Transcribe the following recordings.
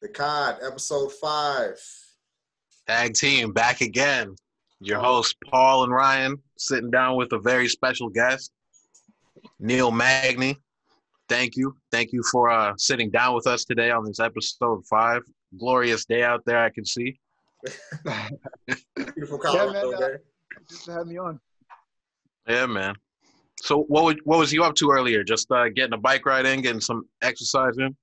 The COD, episode five. Tag team back again. Your hosts, Paul and Ryan, sitting down with a very special guest, Neil Magny. Thank you. Thank you for uh, sitting down with us today on this episode five. Glorious day out there, I can see. Beautiful Yeah, man, uh. Just to have me on. Yeah, man. So, what would, what was you up to earlier? Just uh, getting a bike ride in, getting some exercise in.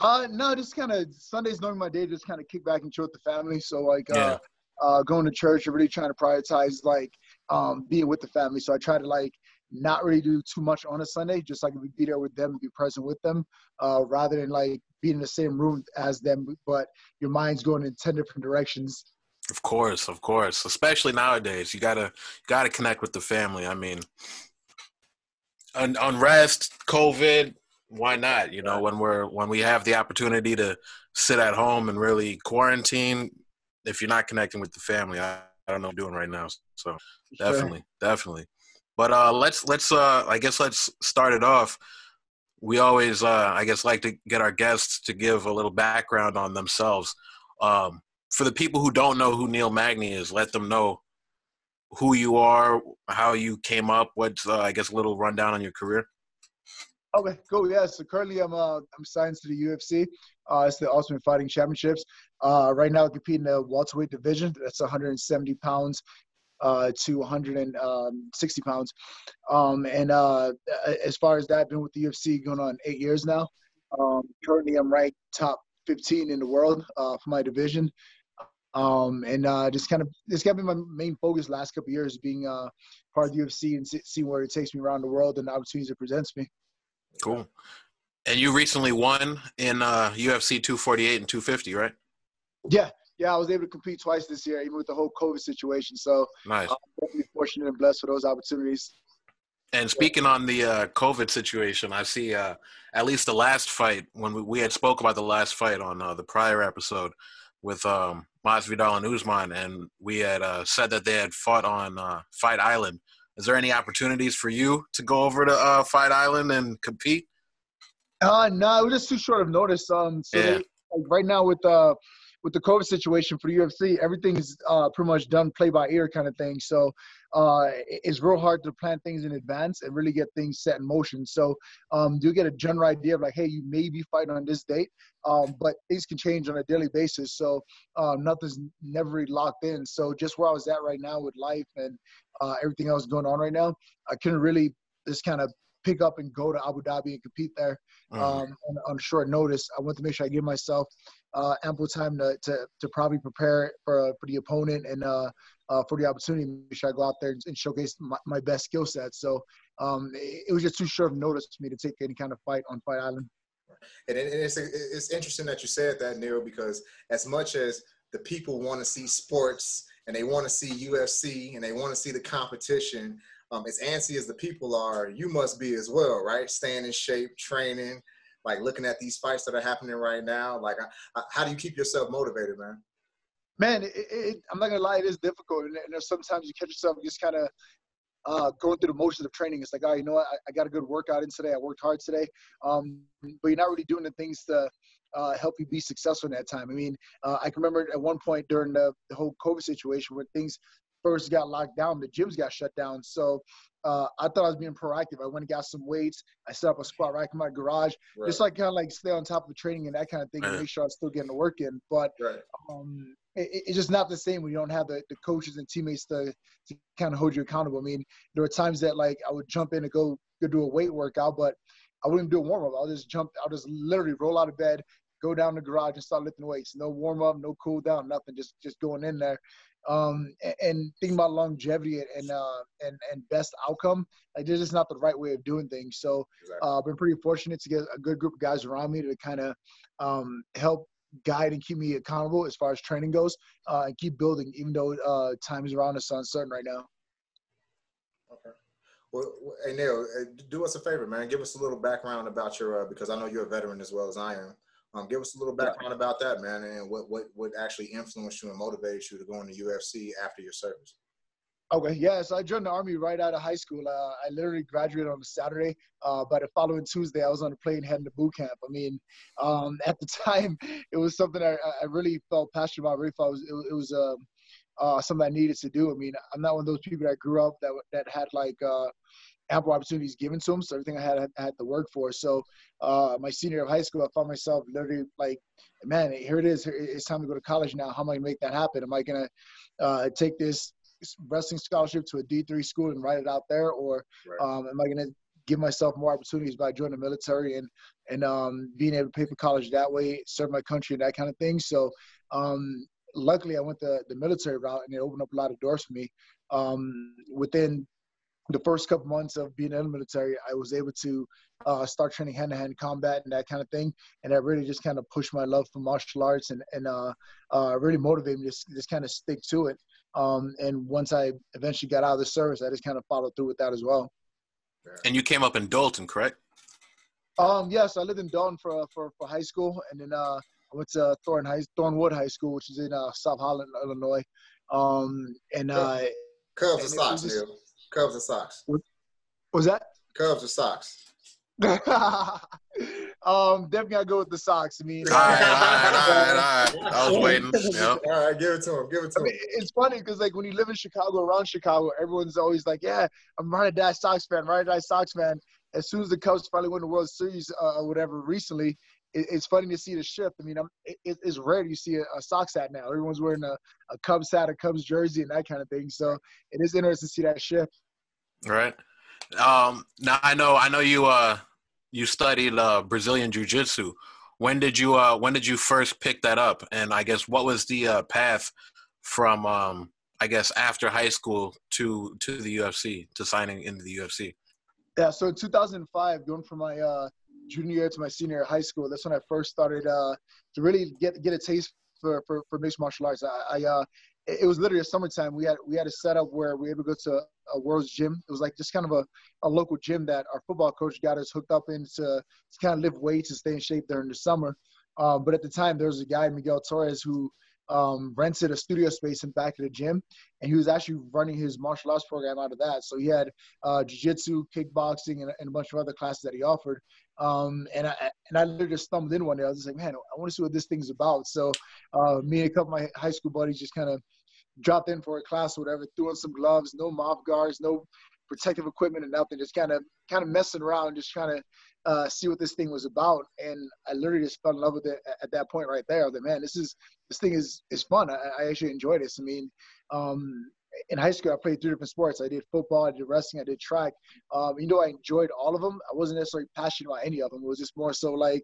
Uh, no, just kind of Sunday's normally my day. to Just kind of kick back and chill with the family. So like, Yeah. uh, uh, going to church and really trying to prioritize like um being with the family. So I try to like not really do too much on a Sunday, just like be there with them, be present with them, uh, rather than like being in the same room as them, but your mind's going in ten different directions. Of course, of course. Especially nowadays, you gotta gotta connect with the family. I mean, un- unrest, COVID, why not? You know, when we're when we have the opportunity to sit at home and really quarantine, if you're not connecting with the family, I, I don't know what I'm doing right now. So Sure. definitely, definitely. But uh, let's let's uh, I guess let's start it off. We always, uh, I guess, like to get our guests to give a little background on themselves. Um, for the people who don't know who Neil Magny is, let them know who you are, how you came up, what's uh, I guess a little rundown on your career. Okay, cool. Yeah, so currently I'm uh I'm signed to the UFC. Uh, it's the Ultimate Fighting Championships. Uh, right now I compete in the welterweight division. That's 170 pounds uh, to 160 pounds. Um, and uh, as far as that, I've been with the UFC going on eight years now. Um, currently I'm ranked top 15 in the world uh, for my division. Um, and uh, just kind of this got been my main focus last couple of years, being uh, part of the UFC and see, see where it takes me around the world and the opportunities it presents me. Cool. And you recently won in uh, UFC 248 and 250, right? Yeah, yeah, I was able to compete twice this year, even with the whole COVID situation. So Nice. I'm definitely fortunate and blessed for those opportunities. And speaking on the uh, COVID situation, I see uh, at least the last fight when we, we had spoke about the last fight on uh, the prior episode with um, Masvidal and Usman, and we had uh, said that they had fought on uh, Fight Island. Is there any opportunities for you to go over to uh, Fight Island and compete? Uh, no, it was just too short of notice. Um, so Yeah. they, like right now with uh with the COVID situation for the UFC, everything is uh pretty much done play by ear kind of thing. So uh, it's real hard to plan things in advance and really get things set in motion. So um, do get a general idea of like, hey, you may be fighting on this date, um, but things can change on a daily basis. So uh, nothing's never really locked in. So just where I was at right now with life and uh, everything else going on right now, I couldn't really just kind of pick up and go to Abu Dhabi and compete there Mhm. um, on, on short notice. I want to make sure I give myself uh, ample time to, to, to probably prepare for, for the opponent and uh, uh, for the opportunity. Make sure I go out there and, and showcase my, my best skill set. So um, it, it was just too short of notice for me to take any kind of fight on Fight Island. And it, it's it's interesting that you said that, Neil, because as much as the people want to see sports and they want to see UFC and they want to see the competition, um, as antsy as the people are, you must be as well, right? Staying in shape, training, like looking at these fights that are happening right now. Like, uh, how do you keep yourself motivated, man? Man, it, it, I'm not gonna lie, it is difficult, and, and there's sometimes you catch yourself just kind of uh, going through the motions of training. It's like, right, you know what, I, I got a good workout in today. I worked hard today, um, but you're not really doing the things to uh, help you be successful in that time. I mean, uh, I can remember at one point during the, the whole COVID situation when things first got locked down, the gyms got shut down. So uh, I thought I was being proactive. I went and got some weights. I set up a squat rack in my garage, Right. just like kind of like stay on top of the training and that kind of thing, and make sure I was still getting the work in. But right. um, it, it's just not the same when you don't have the, the coaches and teammates to, to kind of hold you accountable. I mean, there were times that like I would jump in and go go do a weight workout, but I wouldn't do a warm up. I'll just jump. I'll just literally roll out of bed, go down the garage and start lifting weights. No warm up, no cool down, nothing. Just just going in there. Um, and, and thinking about longevity and uh and and best outcome, like this is not the right way of doing things. So uh, I've been pretty fortunate to get a good group of guys around me to kind of um, help guide and keep me accountable as far as training goes uh, and keep building, even though uh, times around us are uncertain right now. Okay. Well, hey Neil, uh, do us a favor, man. Give us a little background about your, uh, because I know you're a veteran as well as I am. Um, give us a little background about that, man, and what what what actually influenced you and motivated you to go into UFC after your service. Okay, yeah. So I joined the army right out of high school. Uh, I literally graduated on a Saturday. Uh, by the following Tuesday, I was on a plane heading to boot camp. I mean, um, at the time, it was something I, I really felt passionate about. Really thought it was, it, it was uh, uh, something I needed to do. I mean, I'm not one of those people that grew up that that had like uh, ample opportunities given to them. So everything I had, I had to work for. So uh, my senior year of high school, I found myself literally like, man, here it is. It's time to go to college now. How am I gonna make that happen? Am I gonna uh, take this wrestling scholarship to a D3 school and write it out there, or right. um, am I going to give myself more opportunities by joining the military and and um, being able to pay for college that way, serve my country and that kind of thing. So um, luckily, I went the the military route and it opened up a lot of doors for me. Um, within the first couple months of being in the military, I was able to uh, start training hand-to-hand combat and that kind of thing, and that really just kind of pushed my love for martial arts and and uh, uh, really motivated me to just, just kind of stick to it. Um, and once I eventually got out of the service, I just kind of followed through with that as well. And you came up in Dolton, correct? Um, yes, I lived in Dolton for for, for high school, and then uh, I went to Thorn High, Thornwood High School, which is in uh, South Holland, Illinois. Um, and uh, Cubs and Sox, just, Neil. Cubs and Sox. What was that? Cubs and Sox. um, definitely gotta go with the Sox. I mean, all right, all right, all right, I was waiting. Yep. All right, give it to him. Give it to I mean, him. It's funny because like when you live in Chicago, around Chicago, everyone's always like, "Yeah, I'm ride or die Sox fan, ride or die Sox fan." As soon as the Cubs finally win the World Series uh, or whatever recently, it, it's funny to see the shift. I mean, it, it's rare you see a, a, Sox hat now. Everyone's wearing a, a Cubs hat, a Cubs jersey, and that kind of thing. So it is interesting to see that shift. Right. Um, now I know I know you uh you studied uh, Brazilian Jiu Jitsu. When did you uh, when did you first pick that up? And I guess what was the uh, path from um, I guess after high school to to the UFC to signing into the UFC? Yeah, so in 2005, going from my uh, junior year to my senior year of high school, that's when I first started uh, to really get get a taste for, for, for mixed martial arts. I, I uh, it was literally a summertime. We had we had a setup where we were able to go to a World's Gym. It was like just kind of a, a local gym that our football coach got us hooked up in to, kind of lift weights and stay in shape during the summer. Um, but at the time, there was a guy, Miguel Torres, who um, rented a studio space in back of the gym, and he was actually running his martial arts program out of that. So he had uh, jiu-jitsu, kickboxing, and, and, a bunch of other classes that he offered. Um, and I and I literally just stumbled in one day. I was like, man, I want to see what this thing's about. So uh, me and a couple of my high school buddies just kind of dropped in for a class or whatever, threw on some gloves, no mouth guards, no protective equipment and nothing, just kind of kind of messing around, just trying to uh, see what this thing was about. And I literally just fell in love with it at that point right there. That man, this is this thing is is fun. I, I actually enjoy this. I mean, um, in high school, I played three different sports. I did football, I did wrestling, I did track. Um, you know, I enjoyed all of them. I wasn't necessarily passionate about any of them. It was just more so like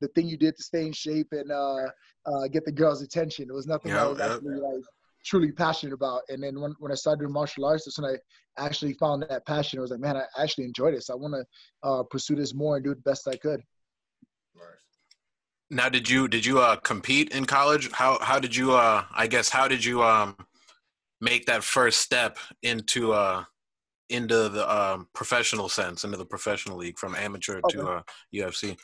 the thing you did to stay in shape and uh, uh, get the girls' attention. It was nothing was actually like truly passionate about. And then when, when I started doing martial arts, that's when I actually found that passion. I was like, man, I actually enjoy this. I want to uh, pursue this more and do the best I could. Now, did you did you uh, compete in college? How how did you uh, I guess how did you um, make that first step into uh, into the um, professional sense, into the professional league from amateur okay. to uh, UFC?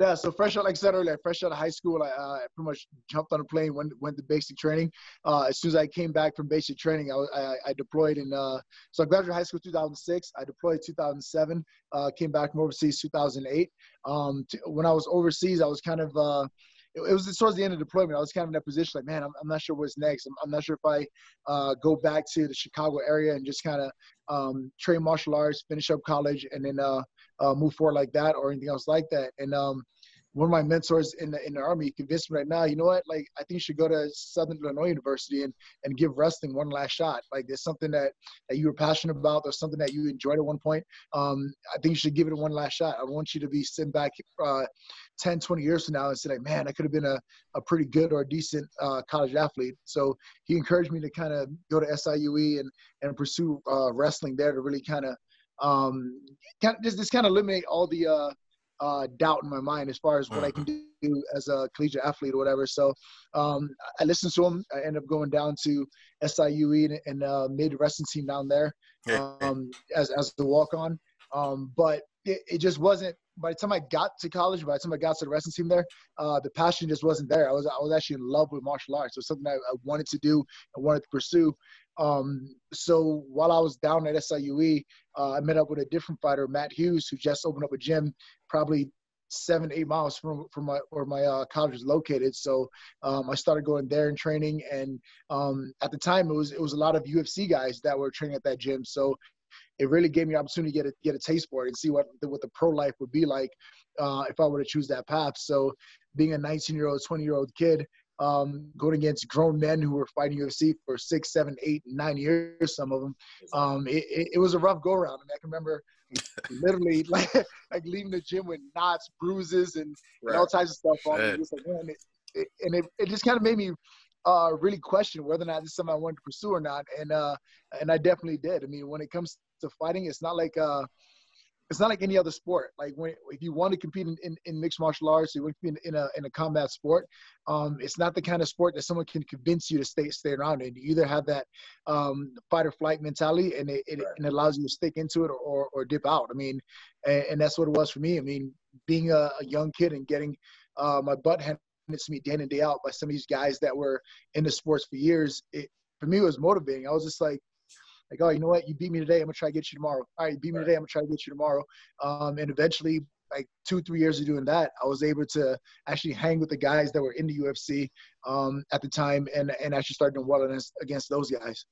Yeah, so fresh out, like I said earlier, fresh out of high school, I uh, pretty much jumped on a plane, went went to basic training. Uh, as soon as I came back from basic training, I, I, I deployed in. Uh, so I graduated high school 2006. I deployed 2007. Uh, came back from overseas 2008. Um, when I was overseas, I was kind of uh, it, was towards the end of deployment. I was kind of in that position, like, man, I'm, I'm not sure what's next. I'm, I'm not sure if I uh, go back to the Chicago area and just kind of um, train martial arts, finish up college, and then uh, uh, move forward like that or anything else like that. And um, one of my mentors in the in the army convinced me right now, you know what? Like I think you should go to Southern Illinois University and and give wrestling one last shot. Like there's something that that you were passionate about, or something that you enjoyed at one point. Um, I think you should give it one last shot. I want you to be sitting back uh, 10, 20 years from now and say like, man, I could have been a, a pretty good or decent uh, college athlete. So he encouraged me to kind of go to SIUE and and pursue uh, wrestling there to really kind of um, kind of just, just kind of eliminate all the uh, uh, doubt in my mind as far as what I can mm-hmm. do as a collegiate athlete or whatever. So um, I listened to him. I ended up going down to SIUE and, uh, made the wrestling team down there um, as as the walk on. Um, but it, it, just wasn't. By the time I got to college, by the time I got to the wrestling team there, uh, the passion just wasn't there. I was I was actually in love with martial arts. It was something I, I wanted to do, I wanted to pursue. Um, so while I was down at SIUE, uh, I met up with a different fighter, Matt Hughes, who just opened up a gym probably seven, eight miles from from my where my uh, college is located. So um, I started going there and training. And um, at the time, it was it was a lot of UFC guys that were training at that gym. So it really gave me an opportunity to get a, get a taste for it and see what the, what the pro life would be like uh, if I were to choose that path. So being a 19 year old, 20 year old kid, um, going against grown men who were fighting UFC for six, seven, eight, nine years, some of them. Um, it, it, it, was a rough go around. I, mean, I can remember literally like, like leaving the gym with knots, bruises, and, right. and all types of stuff on me. Like, man, it, and it, it just kind of made me uh, really question whether or not this is something I wanted to pursue or not. And uh, and I definitely did. I mean, when it comes to fighting, it's not like uh, it's not like any other sport. Like when if you want to compete in, in, in mixed martial arts, you want to compete in, in, a in a combat sport. Um, it's not the kind of sport that someone can convince you to stay stay around in. You either have that um, fight or flight mentality, and it, it, right. and it allows you to stick into it or, or dip out. I mean, and, and that's what it was for me. I mean, being a, a young kid and getting uh, my butt handed to me day in and day out by some of these guys that were in the sports for years. It for me it was motivating. I was just like, like, oh, you know what? You beat me today. I'm gonna try to get you tomorrow. All right, you beat me today. I'm gonna try to get you tomorrow. Um, and eventually, like two, three years of doing that, I was able to actually hang with the guys that were in the UFC um, at the time, and and actually start doing well against, against those guys.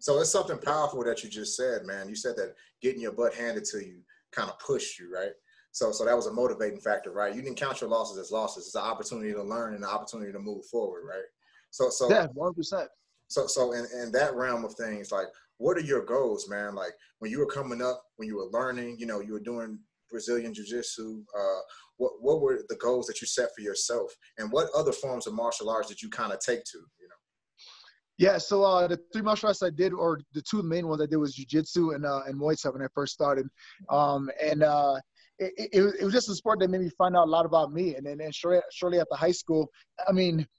So it's something powerful that you just said, man. You said that getting your butt handed to you kind of pushed you, right? So, so that was a motivating factor, right? You didn't count your losses as losses. It's an opportunity to learn and an opportunity to move forward, right? So, so yeah, one percent. So, so in, in that realm of things, like what are your goals, man? Like when you were coming up, when you were learning, you know, you were doing Brazilian jiu-jitsu, uh, what, what were the goals that you set for yourself? And what other forms of martial arts did you kind of take to, you know? Yeah, so uh, the three martial arts I did, or the two main ones I did was jiu-jitsu and, uh, and Muay Thai when I first started. Um, and uh, it, it, it, was just a sport that made me find out a lot about me. And then and shortly, shortly after high school, I mean –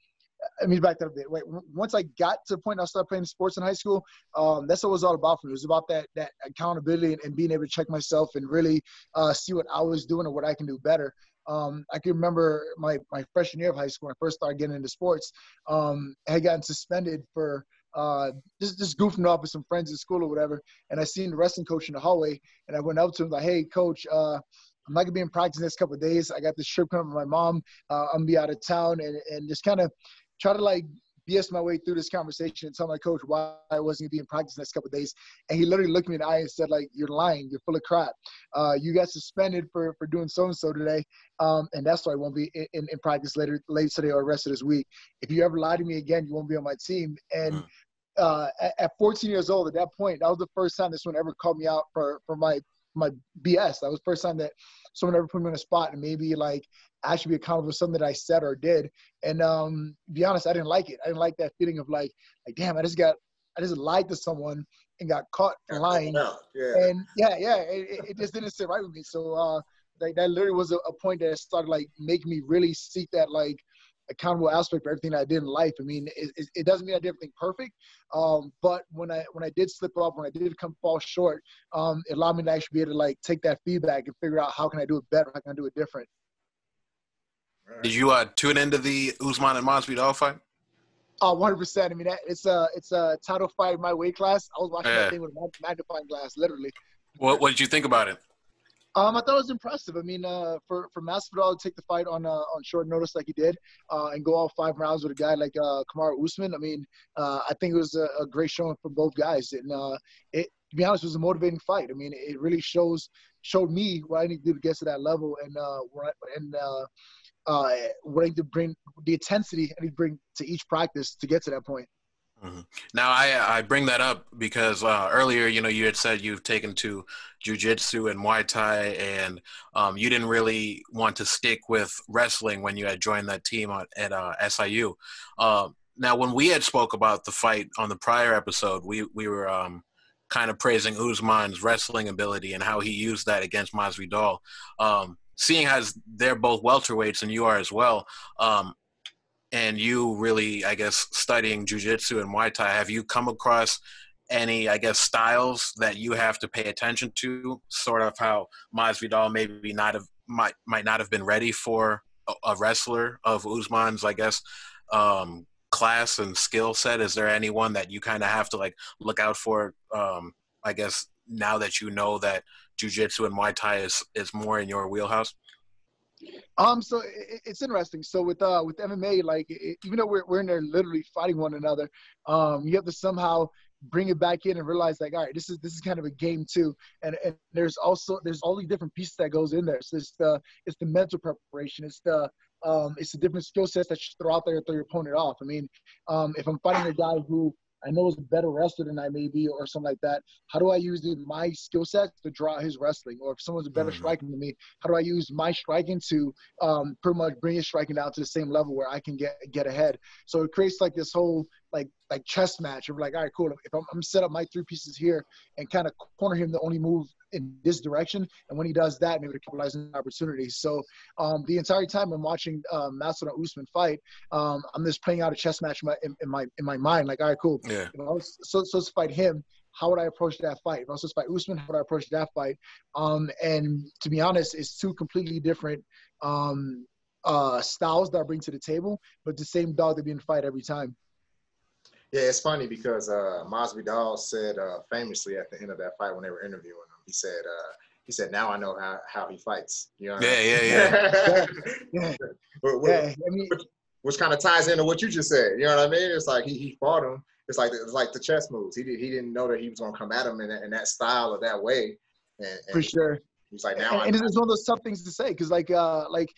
I mean, back that a. Wait, once I got to the point I started playing sports in high school, um, that's what it was all about for me. It was about that that accountability and, and being able to check myself and really uh, see what I was doing and what I can do better. Um, I can remember my my freshman year of high school when I first started getting into sports. Um, I had gotten suspended for uh, just just goofing off with some friends at school or whatever. And I seen the wrestling coach in the hallway, and I went up to him like, "Hey, coach." Uh, I'm not gonna be in practice next couple days. I got this trip coming from my mom. Uh, I'm gonna be out of town, and, and just kind of try to like BS my way through this conversation and tell my coach why I wasn't gonna be in practice next couple days. And he literally looked me in the eye and said, like, you're lying, you're full of crap. Uh, you got suspended for for doing so and so today. Um, and that's why I won't be in, in, in, practice later later today or the rest of this week. If you ever lie to me again, you won't be on my team. And mm. uh, at, at 14 years old, at that point, that was the first time this one ever called me out for for my my BS. That was the first time that someone ever put me on a spot and maybe like I should be accountable for something that I said or did. And um, be honest, I didn't like it. I didn't like that feeling of like, like, damn, I just got, I just lied to someone and got caught lying. Yeah. And yeah, yeah, it, it, just didn't sit right with me. So uh, like that literally was a, a point that started like making me really seek that like accountable aspect for everything I did in life. I mean, it, it, it doesn't mean I did everything perfect, um, but when I when I did slip up, when I did come fall short, um, it allowed me to actually be able to like take that feedback and figure out how can I do it better, how can I do it different. Did you uh, tune into the Usman and Masvidal fight? Oh, 100 percent. I mean, it's a it's a title fight in my weight class. I was watching yeah. that thing with a magnifying glass, literally. What What did you think about it? Um, I thought it was impressive. I mean, uh, for for Masvidal to take the fight on uh, on short notice like he did, uh, and go all five rounds with a guy like uh, Kamaru Usman, I mean, uh, I think it was a, a, great showing for both guys. And uh, it, to be honest, it was a motivating fight. I mean, it really shows showed me what I need to do to get to that level, and uh, and uh, uh, what I need to bring the intensity I need to bring to each practice to get to that point. Mm-hmm. Now I I bring that up because uh, earlier you know you had said you've taken to jujitsu and Muay Thai and um, you didn't really want to stick with wrestling when you had joined that team at, at uh, SIU. Uh, um, now when we had spoke about the fight on the prior episode, we we were um, kind of praising Usman's wrestling ability and how he used that against Masvidal. Um, seeing as they're both welterweights and you are as well, um, and you really, I guess, studying jujitsu and Muay Thai, have you come across any, I guess, styles that you have to pay attention to? Sort of how Masvidal maybe not have might might not have been ready for a, wrestler of Usman's, I guess, um, class and skill set? Is there anyone that you kind of have to like look out for? Um, I guess now that you know that jujitsu and Muay Thai is is more in your wheelhouse. Um, so it, it's interesting. So with uh with MMA, like it, even though we're we're in there literally fighting one another, um, you have to somehow bring it back in and realize like all right this is this is kind of a game too. And and there's also there's all these different pieces that goes in there. So it's the it's the mental preparation. It's the um it's the different skill sets that you throw out there and throw your opponent off. I mean um if i'm fighting a guy who I know is a better wrestler than I may be or something like that. How do I use my skill set to draw his wrestling? Or if someone's a better mm-hmm. striking than me, how do I use my striking to um, pretty much bring his striking down to the same level where I can get get ahead? So it creates like this whole like like chess match of like, all right, cool. If I'm, I'm set up my three pieces here and kind of corner him to only move in this direction, and when he does that, maybe to capitalize on opportunities. So um, the entire time I'm watching um, Masvidal Usman fight, um, I'm just playing out a chess match in my in, in my in my mind. Like, all right, cool. Yeah. I was so, so to fight him, how would I approach that fight? If I was to fight Usman, how would I approach that fight? Um, and to be honest, it's two completely different um, uh, styles that I bring to the table, but the same dog that being fight every time. Yeah, it's funny because uh, Masvidal said uh, famously at the end of that fight when they were interviewing him, he said, uh, he said, "Now I know how, how he fights." You know? Yeah, yeah, yeah, yeah. But, yeah. I mean, which, which kind of ties into what you just said. You know what I mean? It's like he, he fought him. It's like it's like the chess moves. He did, he didn't know that he was gonna come at him in that, in that style or that way. And, and For sure. He's like now. And, and it's one of those tough things to say because like uh like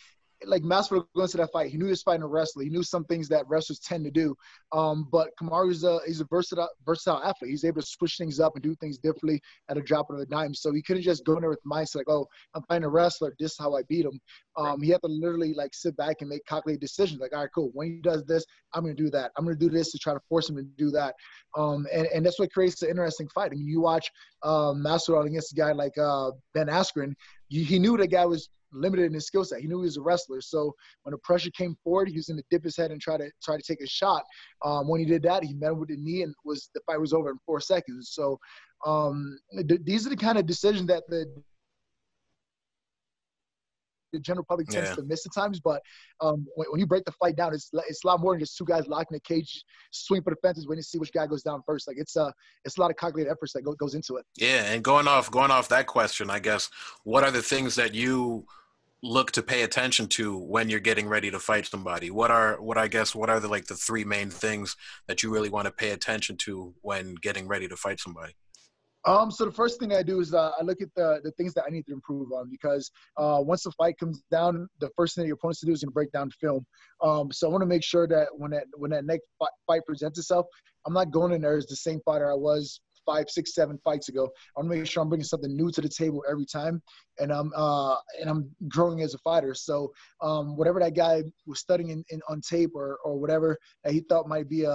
like Masvidal going into that fight, he knew he was fighting a wrestler. He knew some things that wrestlers tend to do. Um, but Kamaru's a he's a versatile versatile athlete. He's able to switch things up and do things differently at a drop of a dime. So he couldn't just go in there with mindset like, oh, I'm fighting a wrestler. This is how I beat him. Um, he had to literally like sit back and make calculated decisions. Like, all right, cool. When he does this, I'm gonna do that. I'm gonna do this to try to force him to do that. Um, and, and that's what creates an interesting fight. I mean, you watch um, Masvidal against a guy like uh, Ben Askren. You, he knew the guy was limited in his skill set. He knew he was a wrestler. So when the pressure came forward, he was going to dip his head and try to try to take a shot. Um, when he did that, he met him with the knee, and was the fight was over in four seconds. So um, th- these are the kind of decisions that the the general public tends yeah. to miss at times. But um, when, when, you break the fight down, it's it's a lot more than just two guys locking a cage, swing for the fences, waiting to see which guy goes down first. Like it's a it's a lot of calculated efforts that go, goes into it. Yeah, and going off going off that question, I guess, what are the things that you look to pay attention to when you're getting ready to fight somebody? What are what I guess what are the like the three main things that you really want to pay attention to when getting ready to fight somebody? Um, so the first thing I do is uh, I look at the the things that I need to improve on because uh, once the fight comes down, the first thing that your opponent's to do is going to break down film. Um, so I want to make sure that when that when that next fight presents itself, I'm not going in there as the same fighter I was five, six, seven fights ago. I want to make sure I'm bringing something new to the table every time, and I'm uh, and I'm growing as a fighter. So um, whatever that guy was studying in, in, on tape or or whatever that he thought might be a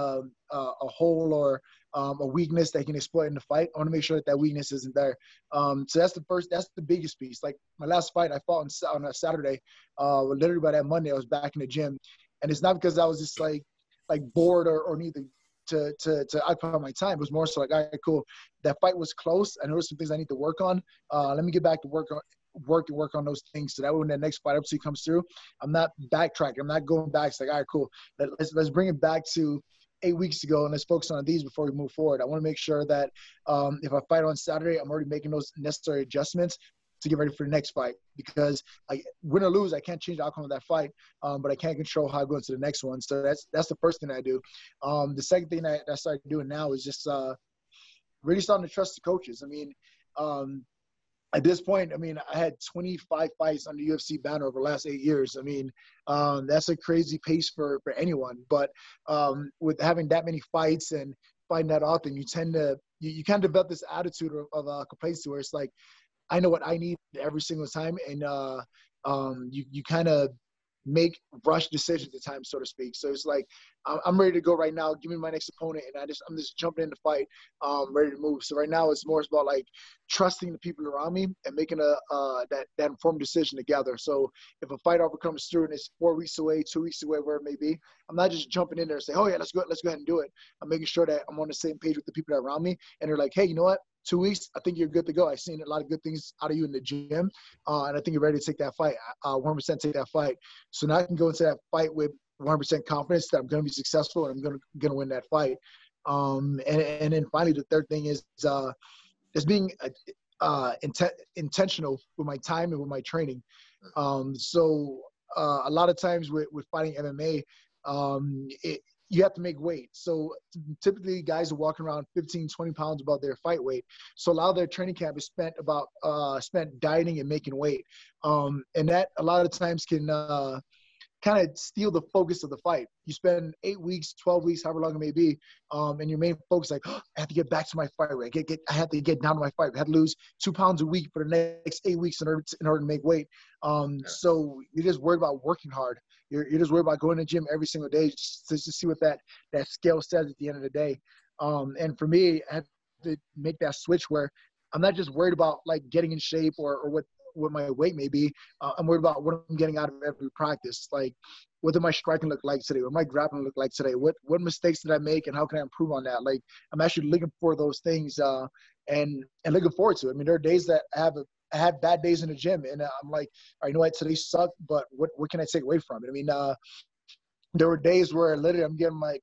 a, a hole or um, a weakness that he can exploit in the fight. I want to make sure that that weakness isn't there. Um, so that's the first, that's the biggest piece. Like my last fight, I fought on, on a Saturday. Uh, literally by that Monday, I was back in the gym, and it's not because I was just like like bored or, or need to to to occupy my time. It was more so like, all right, cool. That fight was close. I there's some things I need to work on. Uh, let me get back to work on work and work on those things so that when that next fight obviously comes through, I'm not backtracking. I'm not going back. It's like, all right, cool. Let's let's bring it back to eight weeks ago, and let's focus on these before we move forward. I want to make sure that um, if I fight on Saturday, I'm already making those necessary adjustments to get ready for the next fight because I win or lose, I can't change the outcome of that fight, um, but I can't control how I go into the next one. So that's that's the first thing I do. Um, the second thing that I started doing now is just uh, really starting to trust the coaches. I mean, um, at this point, I mean, I had 25 fights the UFC banner over the last eight years. I mean, um, that's a crazy pace for, for anyone. But um, with having that many fights and fighting that often, you tend to you, you kind of develop this attitude of, of uh, complacency where it's like, I know what I need every single time, and uh, um, you you kind of make rush decisions at times, so to speak. So it's like I'm ready to go right now. Give me my next opponent, and I just I'm just jumping in the fight, um, ready to move. So right now it's more about like trusting the people around me and making a uh, that that informed decision together. So if a fight offer comes through and it's four weeks away, two weeks away, where it may be, I'm not just jumping in there and say, oh yeah, let's go let's go ahead and do it. I'm making sure that I'm on the same page with the people around me, and they're like, hey, you know what? two weeks, I think you're good to go. I've seen a lot of good things out of you in the gym, uh, and I think you're ready to take that fight. Uh, 100% take that fight. So now I can go into that fight with 100% confidence that I'm going to be successful and I'm going to going to win that fight. Um, and and then finally, the third thing is uh, is being uh, uh int- intentional with my time and with my training. Um, so uh, a lot of times with, with fighting MMA, um, it, you have to make weight. So typically guys are walking around 15, 20 pounds above their fight weight. So a lot of their training camp is spent about uh, spent dieting and making weight. Um, and that a lot of times can uh, kind of steal the focus of the fight. You spend eight weeks, 12 weeks, however long it may be, um, and your main focus like, oh, I have to get back to my fight weight. I, get, get, I have to get down to my fight. I have to lose two pounds a week for the next eight weeks in order to, in order to make weight. Um, yeah. So you're just worried about working hard. You're, you're just worried about going to the gym every single day just to, to see what that, that scale says at the end of the day. Um, and for me, I had to make that switch where I'm not just worried about like getting in shape or, or what what my weight may be. Uh, I'm worried about what I'm getting out of every practice. Like, what did my striking look like today? What my grappling look like today? What what mistakes did I make, and how can I improve on that? Like, I'm actually looking for those things uh, and and looking forward to it. I mean, there are days that I have a, I had bad days in the gym, and I'm like, I know what today sucked, but what what can I take away from it? I mean, uh, there were days where I literally I'm getting my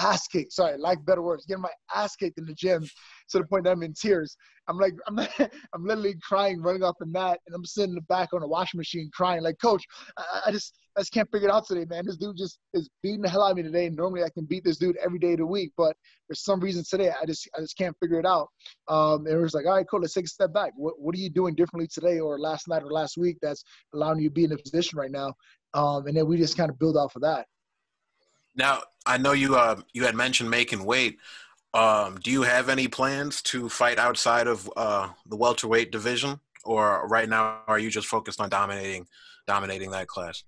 ass kicked. Sorry, like better words, getting my ass kicked in the gym to the point that I'm in tears. I'm like, I'm, I'm literally crying, running off the mat, and I'm sitting in the back on a washing machine crying, like, Coach, I, I just, I just can't figure it out today, man. This dude just is beating the hell out of me today. Normally, I can beat this dude every day of the week, but for some reason today, I just, I just can't figure it out. Um, and it was like, all right, cool, let's take a step back. What, what are you doing differently today or last night or last week that's allowing you to be in a position right now? Um, and then we just kind of build off of that. Now, I know you uh, you had mentioned making weight. Um, do you have any plans to fight outside of uh, the welterweight division, or right now are you just focused on dominating dominating that class?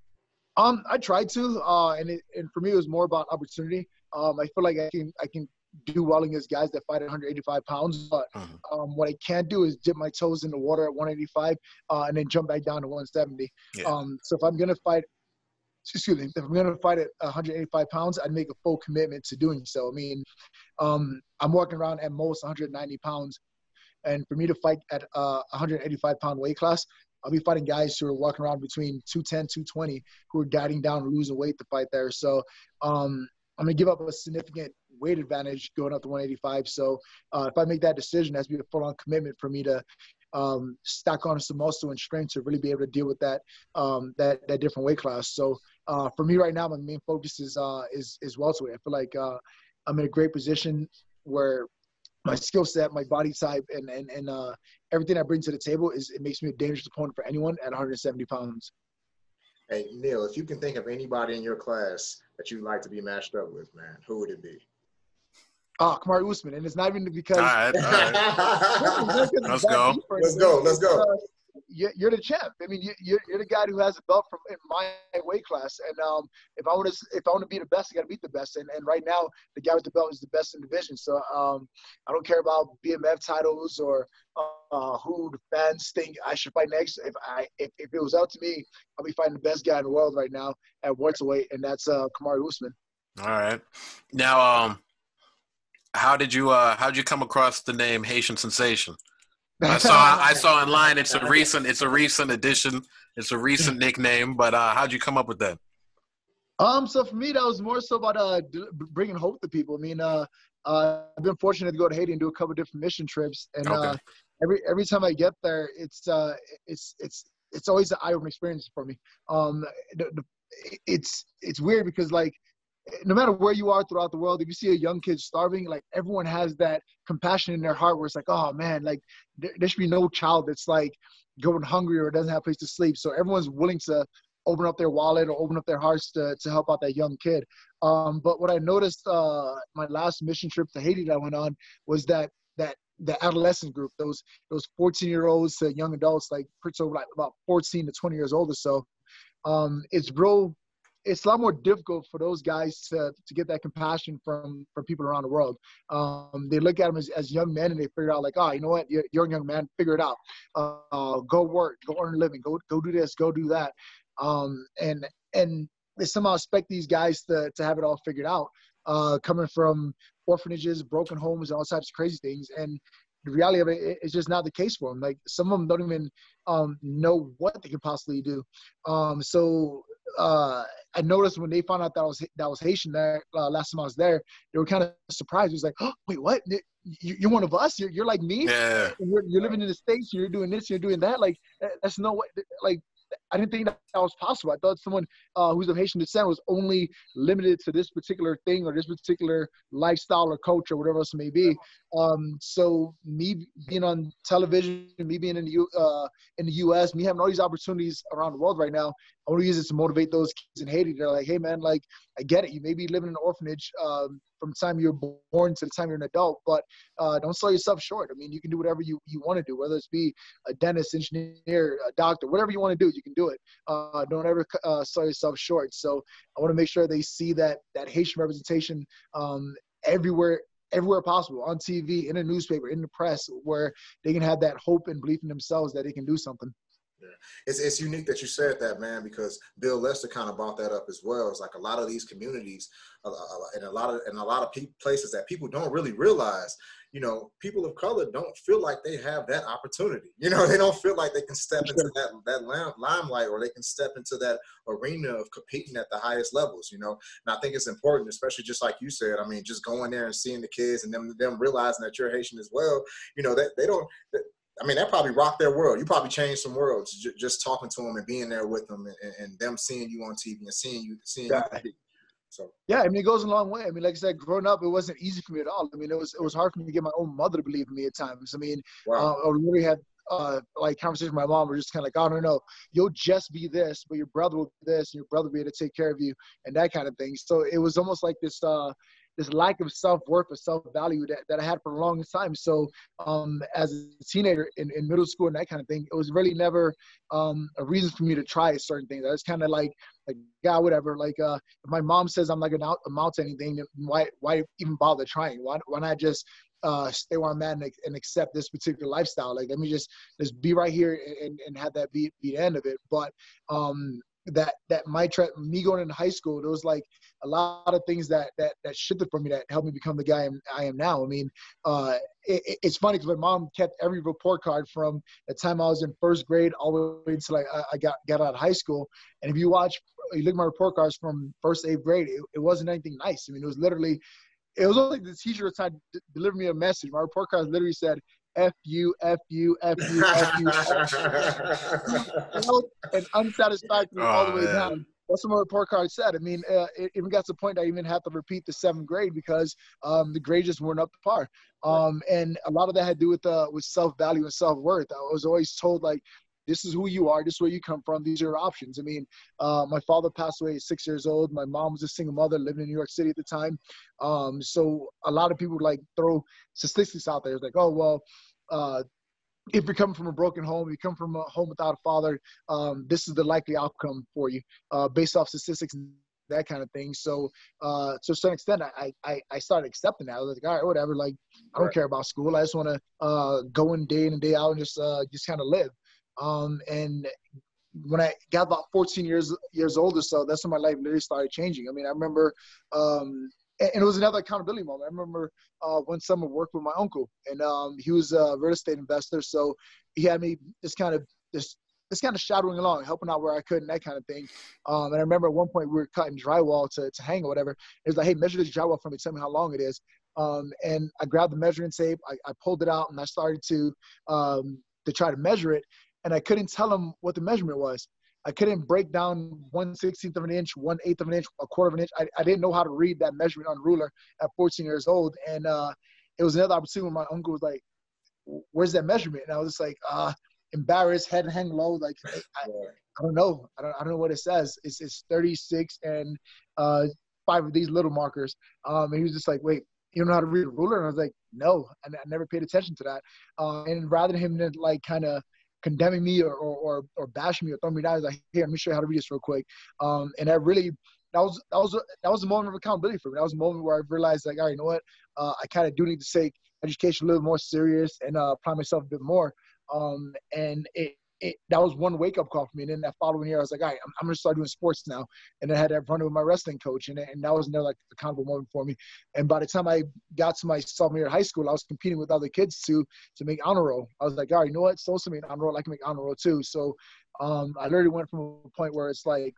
Um, I tried to, uh, and it, and for me it was more about opportunity. Um, I feel like I can I can do well against guys that fight at 185 pounds, but mm-hmm. um, what I can't do is dip my toes in the water at 185 uh, and then jump back down to 170. Yeah. Um, so if I'm gonna fight excuse me, if I'm going to fight at 185 pounds, I'd make a full commitment to doing so. I mean, um, I'm walking around at most 190 pounds, and for me to fight at a 185 pound weight class, I'll be fighting guys who are walking around between 210, 220, who are dieting down and losing weight to fight there. So um, I'm going to give up a significant weight advantage going up to 185. So uh, if I make that decision, that's be a full on commitment for me to um, stack on some muscle and strength to really be able to deal with that um, that that different weight class. So uh, for me right now, my main focus is uh, is is welterweight. I feel like uh, I'm in a great position where my skill set, my body type, and and and uh, everything I bring to the table is it makes me a dangerous opponent for anyone at 170 pounds. Hey Neil, if you can think of anybody in your class that you'd like to be matched up with, man, who would it be? Oh, Kamaru Usman, and it's not even because. All right, all right. let's go. Let's go. Let's go you're the champ. I mean, you're, you're the guy who has a belt from in my weight class. And um, if I want to if I want to be the best, I got to beat the best. And, and right now, the guy with the belt is the best in the division. So um, I don't care about BMF titles or uh, who the fans think I should fight next. If I if, if it was up to me, I'll be fighting the best guy in the world right now at welterweight, and that's uh, Kamaru Usman. All right. Now, um, how did you uh, how did you come across the name Haitian Sensation? I saw I saw online. It's a recent it's a recent addition. It's a recent nickname. But uh, how'd you come up with that? Um, so for me, that was more so about uh bringing hope to people. I mean, uh, uh, I've been fortunate to go to Haiti and do a couple different mission trips, and okay. uh, every every time I get there, it's uh, it's it's it's always an eye-opening experience for me. Um, the, the, it's it's weird because like no matter where you are throughout the world, if you see a young kid starving, like everyone has that compassion in their heart where it's like, oh man, like there, there should be no child that's like going hungry or doesn't have a place to sleep. So everyone's willing to open up their wallet or open up their hearts to, to help out that young kid. Um, but what I noticed uh, my last mission trip to Haiti that I went on was that that the adolescent group, those those 14 year olds to young adults, like pretty so like about 14 to 20 years old or so. Um, it's real it's a lot more difficult for those guys to, to get that compassion from from people around the world. Um, they look at them as, as young men and they figure out like, oh, you know what, you're, you're a young man, figure it out. Uh, go work, go earn a living, go go do this, go do that. Um, and and they somehow expect these guys to to have it all figured out. Uh, coming from orphanages, broken homes, and all types of crazy things, and the reality of it is just not the case for them. Like some of them don't even um, know what they could possibly do. Um, so uh, I noticed when they found out that I was that was Haitian there uh, last time I was there, they were kind of surprised. It was like, oh, wait, what? You're one of us. You're, you're like me. Yeah. You're, you're living in the states. You're doing this. You're doing that. Like that's no way. Like I didn't think that, was possible. I thought someone uh, who's of Haitian descent was only limited to this particular thing or this particular lifestyle or culture, whatever else it may be. Um, so me being on television, me being in the U, uh, in the U.S., me having all these opportunities around the world right now, I want to use it to motivate those kids in Haiti. They're like, hey man, like I get it. You may be living in an orphanage. Um, from the time you're born to the time you're an adult. But uh, don't sell yourself short. I mean, you can do whatever you, you want to do, whether it's be a dentist, engineer, a doctor, whatever you want to do, you can do it. Uh, don't ever uh, sell yourself short. So I want to make sure they see that that Haitian representation um, everywhere everywhere possible on TV, in a newspaper, in the press, where they can have that hope and belief in themselves that they can do something. Yeah. It's, it's unique that you said that, man, because Bill Lester kind of brought that up as well. It's like a lot of these communities uh, and a lot of and a lot of pe- places that people don't really realize. You know, people of color don't feel like they have that opportunity. You know, they don't feel like they can step into that that limelight or they can step into that arena of competing at the highest levels. You know, and I think it's important, especially just like you said. I mean, just going there and seeing the kids and them them realizing that you're Haitian as well. You know, that they don't. That, I mean, that probably rocked their world. You probably changed some worlds j- just talking to them and being there with them and, and, them seeing you on TV and seeing you seeing yeah. you. So yeah, I mean, it goes a long way. I mean, like I said, growing up, it wasn't easy for me at all. I mean, it was it was hard for me to get my own mother to believe in me at times. I mean, wow. uh, I really had uh, like conversation with my mom were just kind of like, I don't know, you'll just be this, but your brother will be this, and your brother will be able to take care of you, and that kind of thing. So it was almost like this uh, this lack of self worth or self value that, that I had for a long time. So um, as a teenager in, in middle school and that kind of thing, it was really never um, a reason for me to try certain things. I was kind of like like yeah whatever. Like uh, if my mom says I'm not gonna amount to anything, why why even bother trying? Why why not just uh, stay where I'm at and, and, accept this particular lifestyle. Like, let me just just be right here and, and have that be, be the end of it. But um, that that my tra- me going into high school, there was like a lot of things that that that shifted for me that helped me become the guy I'm, now. I mean, uh, it, it's funny because my mom kept every report card from the time I was in first grade all the way until I, I got got out of high school. And if you watch, you look at my report cards from first eighth grade, it, it wasn't anything nice. I mean, it was literally. It was only the teacher was trying to deliver me a message. My report cards literally said, F you, F you, F you, F you. and unsatisfactory oh, all the way man. down. That's what my report card said. I mean, uh, it even got to the point I even had to repeat the seventh grade because um, the grades just weren't up to par. Um, and a lot of that had to do with uh, with self value and self worth. I was always told like, this is who you are. This is where you come from. These are your options. I mean, uh, my father passed away at six years old. My mom was a single mother living in New York City at the time. Um, so a lot of people like throw statistics out there. It's like, oh, well, uh, if you're coming from a broken home, you come from a home without a father, um, this is the likely outcome for you uh, based off statistics that kind of thing. So uh, to a certain extent, I, I, I started accepting that. I was like, all right, whatever. Like, I don't right. care about school. I just want to uh, go in day in and day out and just uh, just kind of live. Um, and when I got about 14 years years old or so, that's when my life literally started changing. I mean, I remember, um, and it was another accountability moment. I remember uh, one summer worked with my uncle, and um, he was a real estate investor, so he had me just kind of just just kind of shadowing along, helping out where I could, and that kind of thing. Um, and I remember at one point we were cutting drywall to, to hang or whatever. It was like, hey, measure this drywall for me, tell me how long it is. Um, and I grabbed the measuring tape, I, I, pulled it out, and I started to um, to try to measure it and I couldn't tell him what the measurement was. I couldn't break down one sixteenth of an inch, one eighth of an inch, a quarter of an inch. I, I didn't know how to read that measurement on ruler at 14 years old. And uh, it was another opportunity when my uncle was like, "Where's that measurement?" And I was just like, uh, embarrassed, head hang low, like I, I, don't know, I don't, I don't know what it says. It's it's 36 and uh, five of these little markers. Um, and he was just like, "Wait, you don't know how to read a ruler?" And I was like, "No, I, I never paid attention to that." Uh, and rather than him to like kind of condemning me or, or, or bashing me or throwing me down. He's like, here, let me show you how to read this real quick. Um, and that really, that was, that was, that was a moment of accountability for me. That was a moment where I realized like, all right, you know what? Uh, I kind of do need to take education a little more serious and uh, apply myself a bit more. Um, and it, it, that was one wake up call for me. And then that following year, I was like, all right, I'm, I'm going to start doing sports now. And I had that run with my wrestling coach, and, and that was another like accountable moment for me. And by the time I got to my sophomore year of high school, I was competing with other kids to to make honor roll. I was like, all right, you know what? So to make honor roll, I can make honor roll too. So um, I literally went from a point where it's like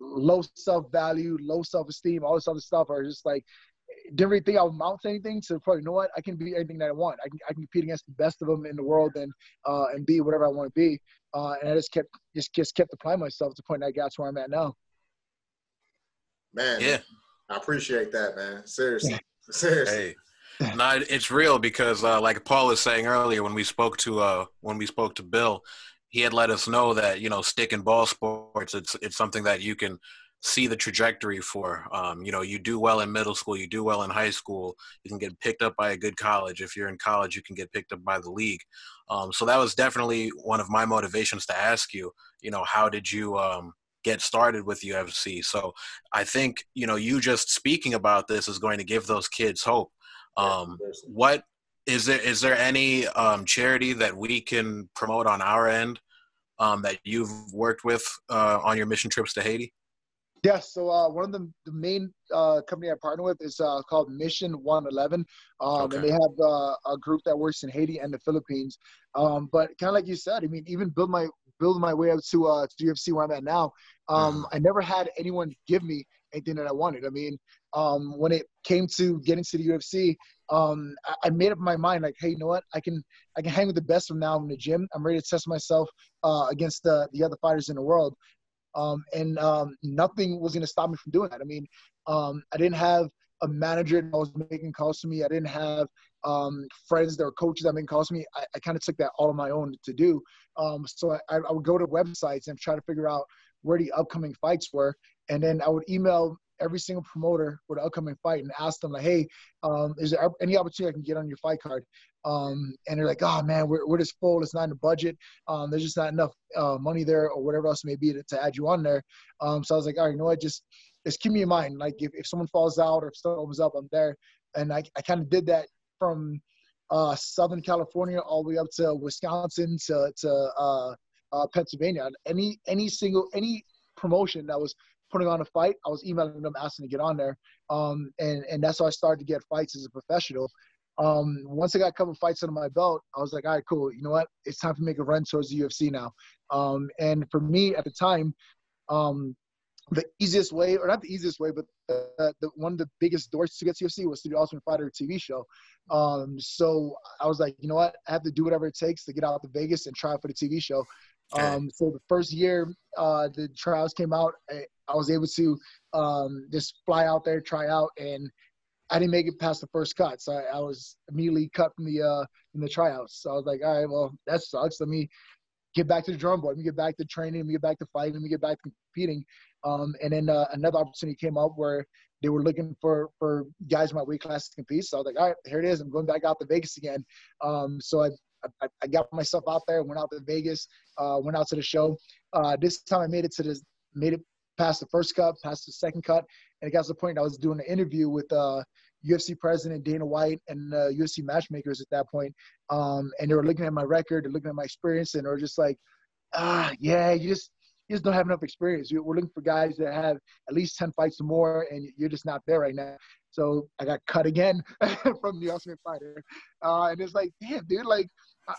low self value, low self esteem, all this other stuff are just like didn't really think I would mount anything. So probably, you know what, I can be anything that I want. I can, I can compete against the best of them in the world and uh, and be whatever I want to be. Uh, and I just kept just just kept applying myself to the point that I got to where I'm at now. Man, Yeah. I appreciate that, man. Seriously, seriously. Hey, no, it's real because, uh, like Paul was saying earlier, when we spoke to uh, when we spoke to Bill, he had let us know that you know stick and ball sports it's it's something that you can see the trajectory for. Um, you know, you do well in middle school, you do well in high school, you can get picked up by a good college. If you're in college, you can get picked up by the league. Um, so that was definitely one of my motivations to ask you. You know, how did you um, get started with UFC? So I think you know you just speaking about this is going to give those kids hope. Um, what is there? Is there any um, charity that we can promote on our end um, that you've worked with uh, on your mission trips to Haiti? Yes, so uh, one of the, the main uh, company I partner with is uh, called Mission 111, um, Okay. and they have uh, a group that works in Haiti and the Philippines. Um, but kind of like you said, I mean, even build my build my way up to uh, to UFC where I'm at now. Um, I never had anyone give me anything that I wanted. I mean, um, when it came to getting to the UFC, um, I, I made up my mind like, hey, you know what? I can I can hang with the best from now in the gym. I'm ready to test myself uh, against the the other fighters in the world um, and um, nothing was going to stop me from doing that. I mean, um, I didn't have a manager that was making calls to me. I didn't have um, friends that were coaches that making calls to me. I, I kind of took that all on my own to do. Um, so I, I would go to websites and try to figure out where the upcoming fights were, and then I would email every single promoter with an upcoming fight and ask them like, "Hey, um, is there any opportunity I can get on your fight card?" Um, and they're like, "Oh man, we're we're just full. It's not in the budget. Um, there's just not enough uh, money there, or whatever else may be to, to add you on there." Um, so I was like, "All right, you know what? Just just keep me in mind. Like if, if someone falls out or if someone opens up, I'm there." And I I kind of did that from uh, Southern California all the way up to Wisconsin to to uh, uh, Pennsylvania. Any any single any promotion that was putting on a fight, I was emailing them asking to get on there. Um, and and that's how I started to get fights as a professional. Um, once I got a couple fights under my belt, I was like, all right, cool. You know what? It's time to make a run towards the UFC now. Um, and for me at the time, um, the easiest way, or not the easiest way, but uh, the, one of the biggest doors to get to UFC was through the Ultimate Fighter TV show. Um, so I was like, you know what? I have to do whatever it takes to get out to Vegas and try for the TV show. Um, so the first year uh, the trials came out, I, I was able to um, just fly out there, try out, and I didn't make it past the first cut. So I, I was immediately cut from the uh, from the tryouts. So I was like, all right, well that sucks. Let me get back to the drum board. Let me get back to training. Let me get back to fighting. Let me get back to competing. Um, and then uh, another opportunity came up where they were looking for for guys in my weight class to compete. So I was like, all right, here it is. I'm going back out to Vegas again. Um, so I, I I got myself out there, went out to Vegas, uh, went out to the show. Uh, this time I made it to this, made it past the first cut, past the second cut, and it got to the point I was doing an interview with uh, UFC president Dana White and uh, UFC matchmakers at that point. Um, and they were looking at my record, they're looking at my experience, and they were just like, ah, yeah, you just you just don't have enough experience. We're looking for guys that have at least ten fights or more, and you're just not there right now. So I got cut again from the Ultimate Fighter, uh, and it's like, damn, dude, like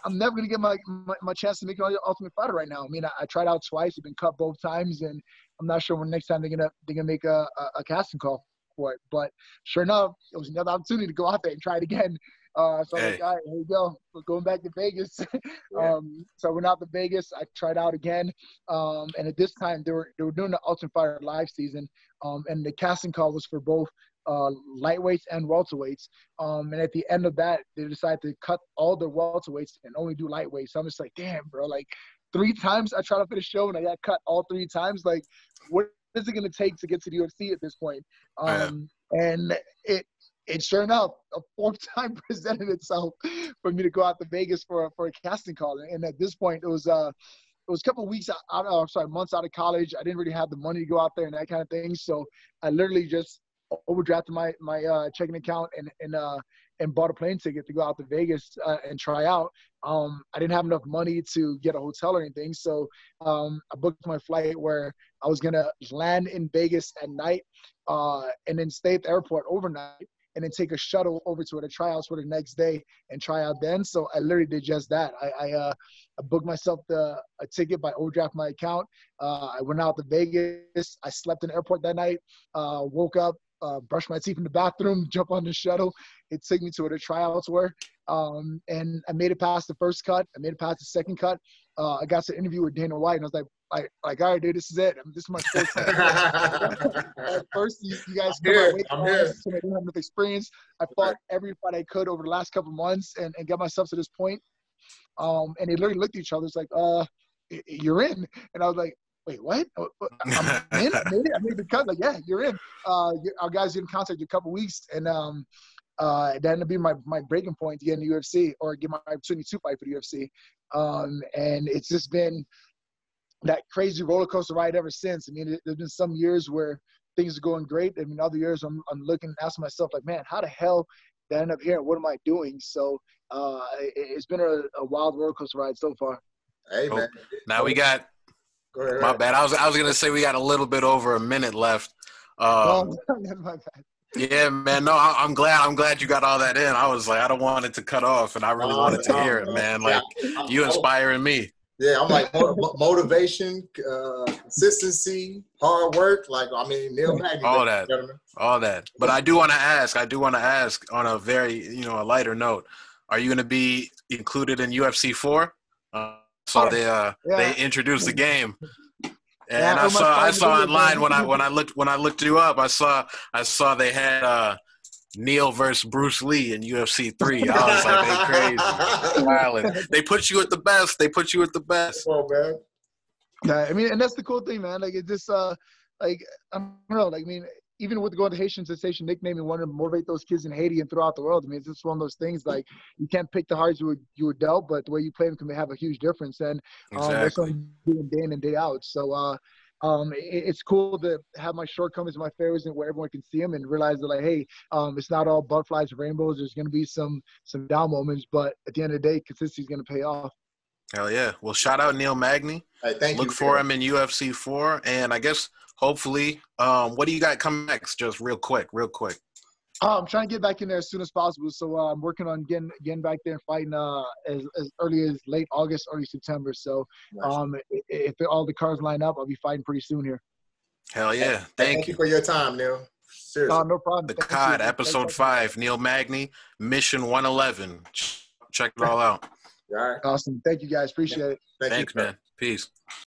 I'm never gonna get my, my, my chance to make the Ultimate Fighter right now. I mean, I, I tried out twice, I've been cut both times, and I'm not sure when next time they're gonna they're gonna make a, a, a casting call for it. But sure enough, it was another opportunity to go out there and try it again. Uh, so Hey. like, all right, here we go. We're going back to Vegas. Yeah. um, so I went out to Vegas. I tried out again, um, and at this time they were they were doing the Ultimate Fighter live season, um, and the casting call was for both uh, lightweights and welterweights. Um, and at the end of that, they decided to cut all the welterweights and only do lightweights. So I'm just like, damn, bro, like three times I tried to the show and I got cut all three times. Like, what is it going to take to get to the UFC at this point? Yeah. Um, and it it sure enough a fourth time presented itself for me to go out to Vegas for for a casting call. And at this point, it was uh it was a couple of weeks out, out uh, sorry months out of college. I didn't really have the money to go out there and that kind of thing. So I literally just overdrafted my my uh, checking account and and uh and bought a plane ticket to go out to Vegas uh, and try out. Um, I didn't have enough money to get a hotel or anything, so um, I booked my flight where I was gonna land in Vegas at night uh, and then stay at the airport overnight and then take a shuttle over to the tryouts for the next day and try out then. So I literally did just that. I, I, uh, I booked myself the a ticket by overdraft my account. Uh, I went out to Vegas. I slept in the airport that night. Uh, woke up, uh, brushed my teeth in the bathroom, jump on the shuttle. It took me to where the tryouts were. Um, and I made it past the first cut. I made it past the second cut. Uh, I got to interview with Dana White, and I was like, like, like all right, dude, this is it. I mean, this is my first time. At first, you, you guys I'm here. I'm here. So I didn't have enough experience. I fought every fight I could over the last couple months and, and got myself to this point. Um, and they literally looked at each other. It's like, uh, you're in. And I was like, wait, what? I'm in. I made it. I made the cut. Like, yeah, you're in. Uh, our guys get in contact in a couple weeks, and um, uh, that ended up being my, my breaking point to get in the UFC or get my opportunity to fight for the UFC. Um, and it's just been that crazy roller coaster ride ever since. I mean, it, there's been some years where things are going great. I mean, other years I'm, I'm looking, asking myself, like, man, how the hell did I end up here? What am I doing? So uh, it, has been a, a, wild roller coaster ride so far. Hey, man. Oh, now we got. Ahead, my bad. I was I was gonna say we got a little bit over a minute left. Um, my bad. Yeah, man. No, I, am glad. I'm glad you got all that in. I was like, I don't want it to cut off, and I really wanted to hear it, man. Like yeah, you inspiring me. Yeah, I'm like motivation, uh, consistency, hard work. Like I mean, Neil Magny. All that, all that. But I do want to ask. I do want to ask on a very, you know, a lighter note. Are you going to be included in UFC four? Uh, so they uh, yeah. they introduced the game. And yeah, I saw I saw online when I when I looked when I looked you up, I saw I saw they had uh, Neil versus Bruce Lee in UFC three. I was like, they crazy, They put you at the best. They put you at the best. Oh man. Yeah, I mean, and that's the cool thing, man. Like it just uh, like I don't know. Like I mean, even with going to Haitian Sensation nickname and wanting to motivate those kids in Haiti and throughout the world. I mean, it's just one of those things like you can't pick the cards you were, you were dealt, but the way you play them can have a huge difference. And um, exactly. that's what I'm doing day in and day out. So uh, um, it, it's cool to have my shortcomings and my failures and where everyone can see them and realize that like, hey, um, it's not all butterflies and rainbows. There's going to be some some down moments, but at the end of the day, consistency is going to pay off. Hell yeah! Well, shout out Neil Magny. Hey, thank Look you, for him in UFC four, and I guess hopefully, um, what do you got coming next? Just real quick, real quick. Uh, I'm trying to get back in there as soon as possible. So uh, I'm working on getting getting back there and fighting uh, as, as early as late August, early September. So um, if all the cards line up, I'll be fighting pretty soon here. Hell yeah! Thank, Thank you. you for your time, Neil. Seriously. Uh, no problem. The COD, episode five, Neil Magny, Mission 111. Check it all out. All right. Awesome. Thank you guys. Appreciate it. Thank Thanks, you, man. Peace.